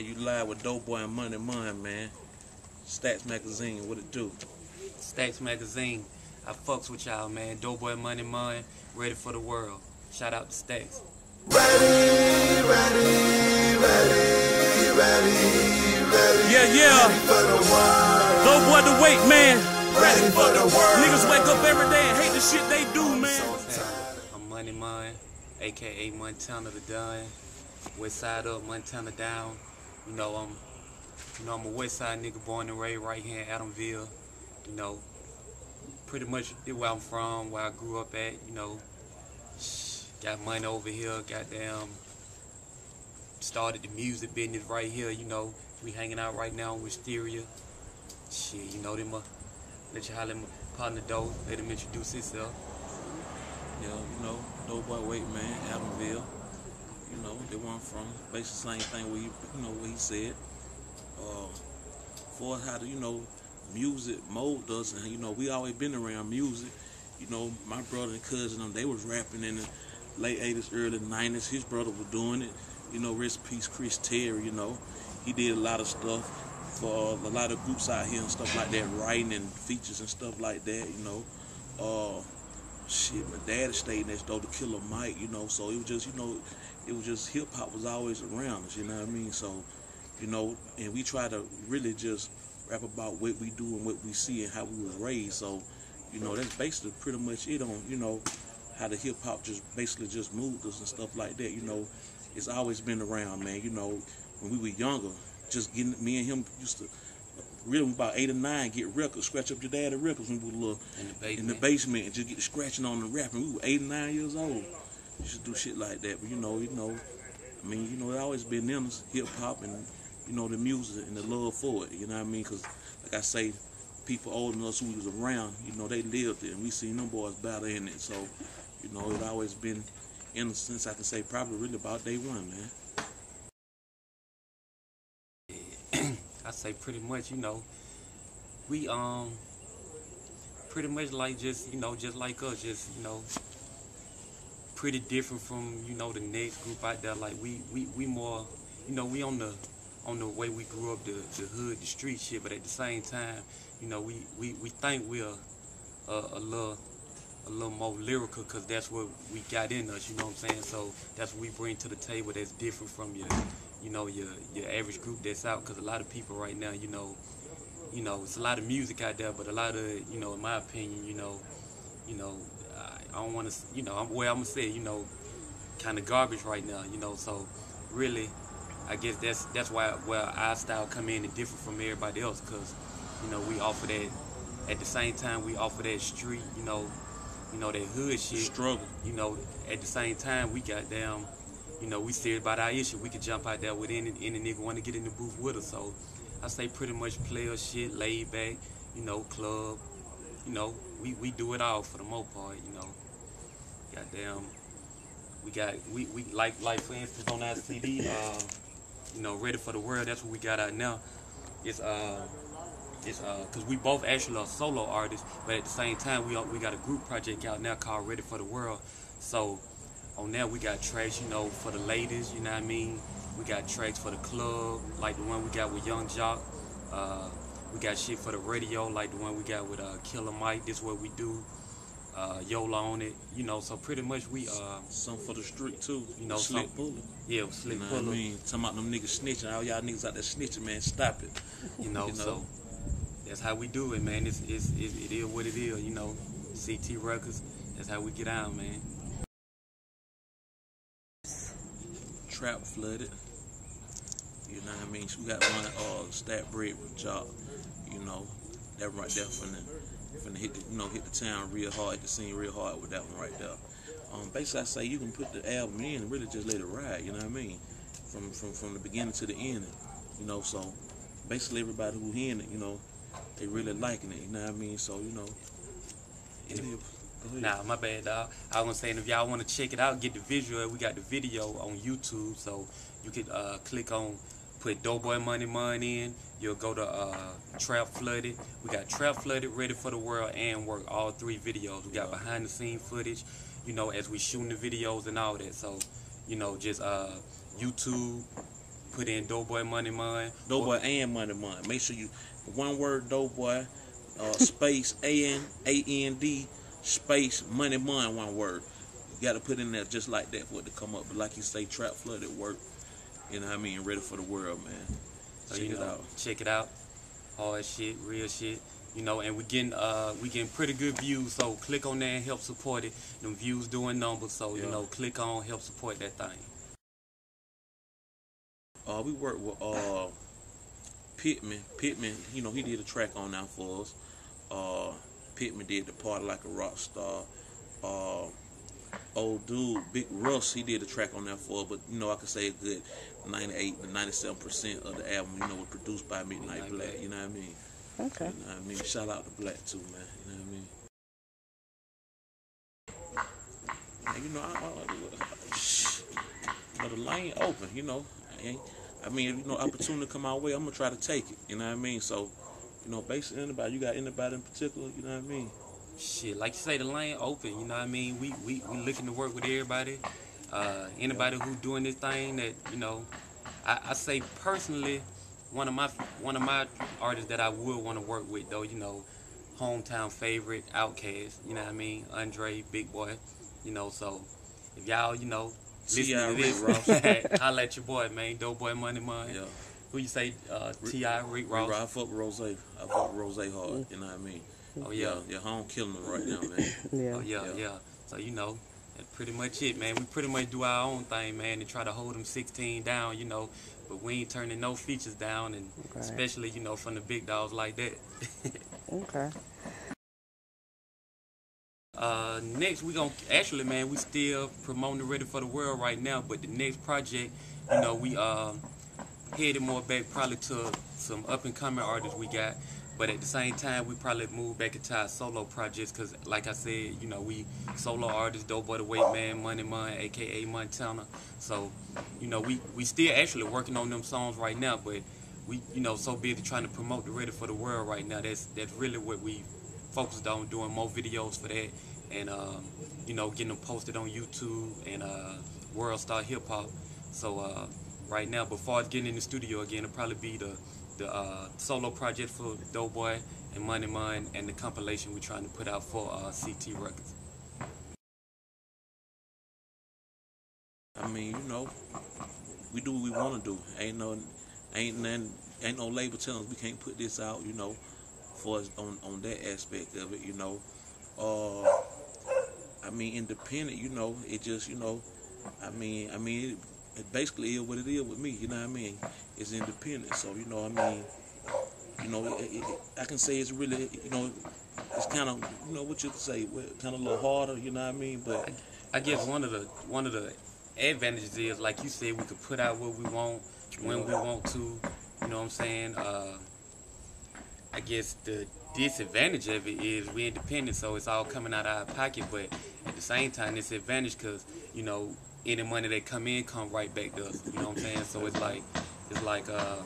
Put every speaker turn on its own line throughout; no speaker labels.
Hey, you live with Doughboy and Money Mon, man. Stacks Magazine, what it do?
Stacks Magazine. I fucks with y'all, man. Doughboy Money Mon, ready for the world. Shout out to Stacks.
Ready, ready, ready, ready, ready.
Yeah, yeah.
Ready for the world.
Doughboy the weight, man.
Ready for the world.
Niggas wake up every day and hate the shit they do, man.
I'm Money Mind, aka Montana the Don. West side up, Montana down. You know I'm you know I'm a west side nigga born and raised right here in Adamsville. You know, pretty much where I'm from, where I grew up at, you know. Got money over here, goddamn started the music business right here, you know. We hanging out right now in Wisteria. Shit, you know them uh, let you holler at my partner let him introduce himself.
Yeah, you know, Doughboy weight, man, Adamsville. You know, they where I'm from. Basically the same thing where you, you know, what he said. Uh, for how to, you know, music mold us, and you know, we always been around music. You know, my brother and cousin, them, they was rapping in the late 80s, early 90s. His brother was doing it. You know, rest in peace, Chris Terry, you know. He did a lot of stuff for a lot of groups out here and stuff like that, writing and features and stuff like that, you know. Uh, shit, my dad stayed next door to Killer Mike, you know, so it was just, you know, it was just hip hop was always around us, you know what I mean? So, you know, and we try to really just rap about what we do and what we see and how we was raised. So, you know, that's basically pretty much it on, you know, how the hip hop just basically just moved us and stuff like that. You know, it's always been around, man. You know, when we were younger, just getting me and him used to really about eight or nine get records, scratch up your daddy records when we were little
In the basement.
in the basement and just get scratching on the rap. And we were eight and nine years old. Used to do shit like that. But you know, you know, I mean, you know, it always been us, hip hop and you know the music and the love for it. You know what I mean? Because like I say, people older than us who was around, you know, they lived it, and we seen them boys battle in it. So, you know, it always been in since I can say probably really about day one, man.
I say pretty much, you know, we um pretty much like just, you know, just like us, just, you know, pretty different from, you know, the next group out there. Like we we, we more you know, we on the on the way we grew up the, the hood, the street shit, but at the same time, you know, we, we, we think we're a, a little a little more lyrical because that's what we got in us, you know what I'm saying? So that's what we bring to the table that's different from your, you know, your your average group that's out. Because a lot of people right now, you know, you know, it's a lot of music out there, but a lot of, you know, in my opinion, you know, you know, I, don't want to, you know, I'm, well, I'm gonna say, you know, kind of garbage right now, you know. So really, I guess that's that's why where our style come in and different from everybody else, because you know we offer that. At the same time, we offer that street, you know, you know that hood shit.
Struggle.
You know, at the same time, we got down. You know, we serious about our issue. We could jump out there with any any nigga want to get in the booth with us. So I say pretty much player shit, laid back. You know, club. You know, we we do it all for the most part. You know, goddamn. We got we we like like for instance on that CD. Uh, you know, ready for the world. That's what we got out now. It's uh, it's uh, cause we both actually are solo artists, but at the same time we we got a group project out now called Ready for the World. So on that, we got tracks, you know, for the ladies. You know what I mean? We got tracks for the club, like the one we got with Yung Joc. Uh, we got shit for the radio, like the one we got with uh, Killer Mike. This what we do. Uh, Yola on it, you know. So pretty much we uh,
Something for the street too.
You know,
slick
some-
bullet.
yeah, slick
You know what I
puller.
mean? Talking about them niggas snitching. All y'all niggas out there snitching, man. Stop it.
You know,
You know?
so that's how we do it, man. It's, it's, it, it is what it is, you know. CT Records, that's how we get out, man.
Trap flooded. You know what I mean? We got one uh stat bread with job. You know, that right there finna finna hit the you know hit the town real hard, hit the scene real hard with that one right there. Um, basically, I say you can put the album in and really just let it ride. You know what I mean? From from from the beginning to the end. You know, so basically everybody who hearing it, you know, they really liking it. You know what I mean? So you know, it.
Nah, my bad, dog. I was gonna say, if y'all want to check it out, get the visual, we got the video on YouTube, so you could uh, click on, put Doughboy Money Money in. You'll go to uh, Trap Flooded. We got Trap Flooded, Ready for the World, and Work, all three videos. We got behind the scene footage, you know, as we shooting the videos and all that. So, you know, just uh, YouTube, put in Doughboy Money Mon.
Doughboy and Money Mon. Make sure you one word Doughboy, uh, space A N A N D space Money Mon. One word. You got to put in there just like that for it to come up. But like you say, trap Flooded, work. You know what I mean? Ready for the world, man.
So
Check
you
it out.
check it out. Hard shit, real shit. You know, and we getting uh we getting pretty good views. So click on that and help support it. Them views doing numbers. So you know, click on help support that thing.
Uh, we worked with uh Pittman. Pittman, you know, he did a track on that for us. Uh, Pittman did the part like a rock star. Uh, old dude, Big Russ, he did a track on that for but you know, I could say a good 98 to 97 percent of the album, you know, was produced by Midnight
Midnight
Black.
Black.
You know what I mean?
Okay.
You know what I mean? Shout out to Black too, man. You know what I mean? And, you know, I, I, shh, you know, the lane open. You know, I, I mean, if, you know, opportunity come our way, I'm gonna try to take it. You know what I mean? So, you know, basically anybody, you got anybody in particular? You know what I mean?
Shit, like you say, the lane open. You know what I mean? We we we looking to work with everybody. Uh, anybody who doing this thing that you know, I, I say personally, one of my one of my artists that I would want to work with though, you know, hometown favorite, Outkast. You know what I mean? Andre, Big Boi. You know, so if y'all, you know, listen to this, holla at your boy, man. Dope boy, money, money.
Yeah.
Who you say? Uh, T.I., Rick Ross.
I fuck with Ross. I fuck Ross hard. You know what I mean?
Oh yeah.
Yeah, home killing them right now, man.
Yeah.
Oh yeah,
Yeah.
yeah. So you know, that's pretty much it, man. We pretty much do our own thing, man, and try to hold them 16 down, you know. But we ain't turning no features down, and especially you know from the big dogs like that.
Okay.
uh, next we gonna actually, man, we still promoting Ready for the World right now, but the next project, you know, we um headed more back probably to some up and coming artists we got. But at the same time, we probably move back into our solo projects because, like I said, you know, we solo artists, Dope Boy the Weight Man, Money Mon, aka Montana. So, you know, we, we still actually working on them songs right now, but we, you know, so busy trying to promote the Ready for the World right now. That's that's really what we focused on, doing more videos for that, and um, you know, getting them posted on YouTube and uh, World Star Hip Hop. So uh, right now, before I get in the studio again, it'll probably be the the uh, solo project for Doughboy and Money Mon and the compilation we're trying to put out for uh, CT Records.
I mean, you know, we do what we want to do. Ain't no, ain't nothing, ain't no label telling us we can't put this out. You know, for us on on that aspect of it. You know, uh, I mean, independent. You know, it just you know, I mean, I mean, it, basically is what it is with me. You know what I mean? It's independent. So you know, what I mean, you know, it, it, I can say it's really, you know, it's kind of, you know, what you could say, kind of a little harder. You know what I mean? But
I guess one of the one of the advantages is, like you said, we could put out what we want when we want to. You know what I'm saying? Uh, I guess the disadvantage of it is we're independent, so it's all coming out of our pocket. But at the same time, it's advantage because you know any money that come in come right back to us. You know what I'm saying? So it's like it's like uh,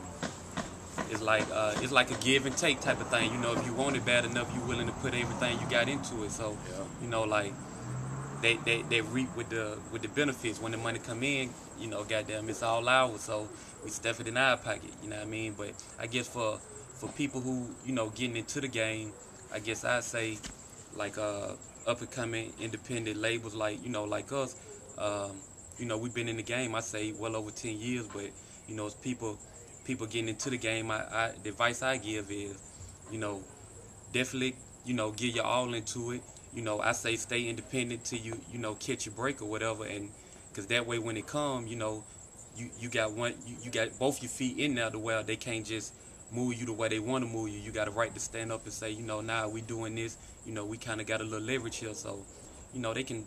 it's like uh, it's like a give and take type of thing. You know, if you want it bad enough, you're willing to put everything you got into it. So
Yeah.
you know, like they, they, they reap with the with the benefits when the money come in. You know, goddamn, it's all ours. So we stuff it in our pocket. You know what I mean? But I guess for for people who you know getting into the game, I guess I'd say like uh, up and coming independent labels like you know like us. Um, you know, we've been in the game. I say well over ten years, but you know, it's people people getting into the game. I, I the advice I give is, you know, definitely you know give your all into it. You know, I say stay independent till you you know catch your break or whatever, and because that way when it come, you know, you you got one you, you got both your feet in there to where they can't just move you the way they want to move you. You got a right to stand up and say, you know, nah, we doing this. You know, we kind of got a little leverage here, so you know they can,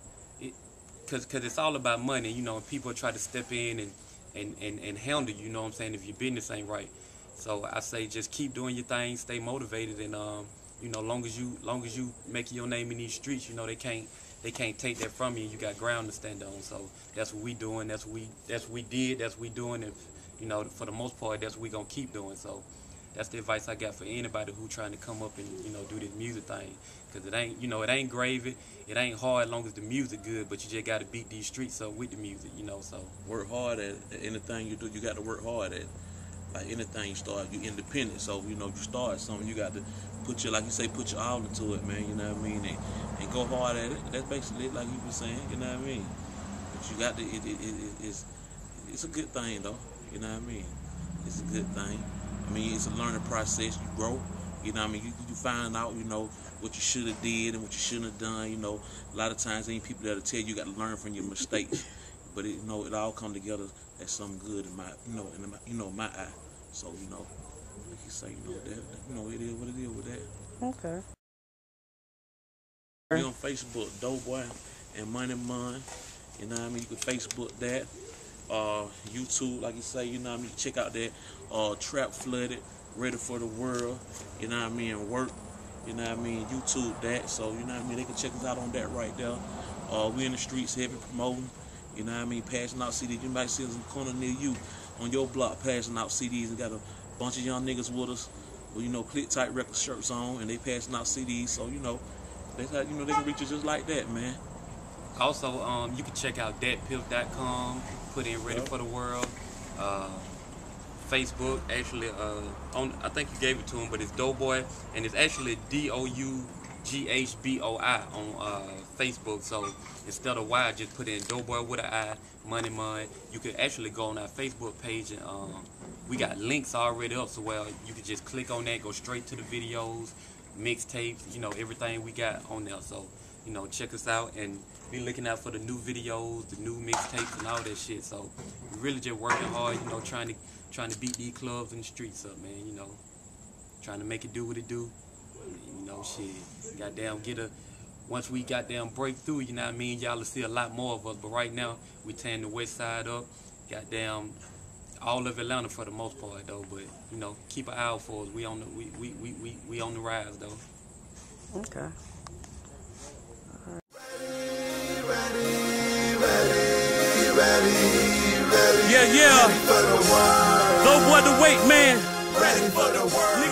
it, cause it's all about money. You know, people try to step in and and and and handle you. You know what I'm saying? If your business ain't right, so I say just keep doing your thing, stay motivated, and um, you know, long as you long as you make your name in these streets, you know they can't they can't take that from you. You got ground to stand on. So that's what we doing. That's what we that's what we did. That's what we doing. And you know, for the most part, that's what we gonna keep doing. So that's the advice I got for anybody who trying to come up and you know do this music thing. Cause it ain't you know it ain't gravy, it ain't hard as long as the music good. But you just got to beat these streets up with the music, you know. So
Work hard at anything you do. You got to work hard at. Like anything you start, you independent. So you know you start something, you got to put your like you say, put your all into it, man. You know what I mean? And, and go hard at it. That's basically it, like you been saying. You know what I mean? But you got to. It, it, it, it's it's a good thing though. You know what I mean? It's a good thing. I mean, it's a learning process. You grow. You know what I mean? You, you find out, you know, what you should have did and what you shouldn't have done. You know, a lot of times ain't people that'll tell you you got to learn from your mistakes. but it, you know, it all come together as something good in my, you know, in my, you know, my eye. So you know, like you say, you know, that, you know, it is what it is with that.
Okay.
We on Facebook, Doughboy and Money Mon. You know what I mean? You can Facebook that. Uh, YouTube, like you say, you know what I mean? Check out that uh, Trap Flooded, Ready for the World. You know what I mean? Work. You know what I mean? YouTube that. So, you know what I mean? They can check us out on that right there. Uh, we in the streets heavy promoting. You know what I mean? Passing out CDs. You might see us in the corner near you on your block passing out CDs and got a bunch of young niggas with us with, you know, click tight record shirts on and they passing out CDs. So, you know, that's how, you know, they can reach us just like that, man.
Also, um, you can check out datpiff.com, put in Ready
Yep.
for the World. Uh, Facebook, actually, uh, on I think you gave it to him, but it's Doughboy, and it's actually D O U G H B O I on uh, Facebook. So instead of Y, just put in Doughboy with an I, Money Mon. You can actually go on our Facebook page, and um, we got links already up, so well you can just click on that, go straight to the videos, mixtapes, you know, everything we got on there. So you know, check us out and be looking out for the new videos, the new mixtapes, and all that shit. So really just working hard, you know, trying to trying to beat these clubs and the streets up, man. You know, trying to make it do what it do. You know, shit. Goddamn, get a. Once we goddamn break through, you know what I mean. Y'all will see a lot more of us. But right now, we tearing the west side up. Goddamn, all of Atlanta for the most part, though. But you know, keep an eye out for us. We on the we we we we, we on the rise, though.
Okay.
Yeah, yeah. Go boy the weight, man.
ready for the world.